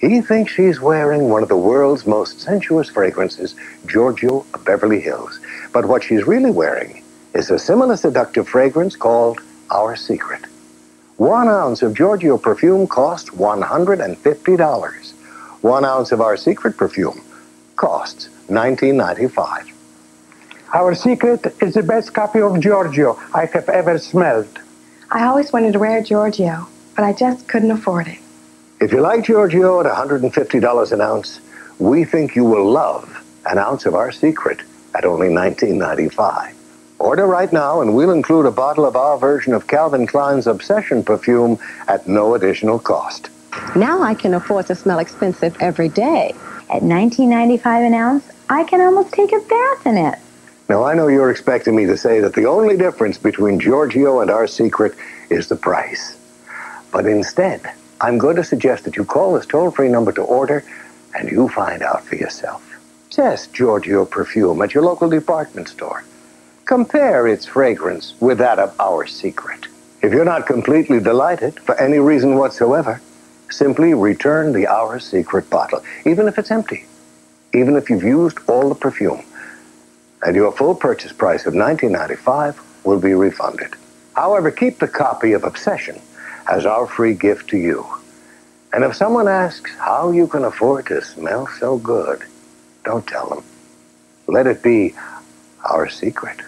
He thinks she's wearing one of the world's most sensuous fragrances, Giorgio of Beverly Hills. But what she's really wearing is a similar seductive fragrance called Our Secret. One ounce of Giorgio perfume costs $150. One ounce of Our Secret perfume costs $19.95. Our Secret is the best copy of Giorgio I have ever smelled. I always wanted to wear Giorgio, but I just couldn't afford it. If you like Giorgio at $150 an ounce, we think you will love an ounce of our secret at only $19.95. Order right now, and we'll include a bottle of our version of Calvin Klein's Obsession perfume at no additional cost. Now I can afford to smell expensive every day. At $19.95 an ounce, I can almost take a bath in it. Now, I know you're expecting me to say that the only difference between Giorgio and our secret is the price. But instead, I'm going to suggest that you call this toll-free number to order and you find out for yourself. Test Giorgio perfume at your local department store. Compare its fragrance with that of our secret. If you're not completely delighted for any reason whatsoever, simply return the Our Secret bottle, even if it's empty, even if you've used all the perfume. And your full purchase price of $19.95 will be refunded. However, keep the copy of Obsession as our free gift to you. And if someone asks how you can afford to smell so good, don't tell them. Let it be our secret.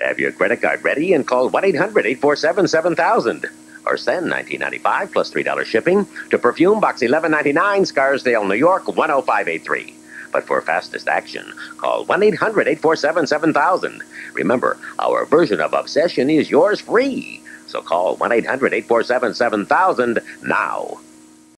Have your credit card ready and call 1-800-847-7000 or send 1995 plus $3 shipping to Perfume Box 1199, Scarsdale, New York 10583. But for fastest action, call 1-800-847-7000. Remember, our version of Obsession is yours free. So call 1 800 847 7000 now.